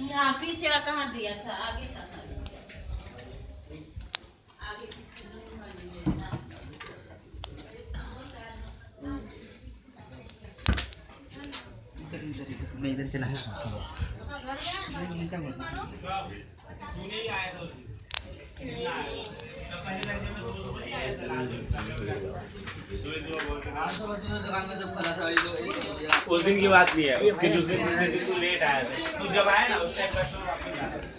यहाँ पीछे का कहाँ दिया था? आगे का था। आगे मैं इधर चला उस दिन की बात नहीं है उसके दूसरे तीसरे दिन तू लेट आया था। तू जब आया ना उस टाइम कस्टमर वापस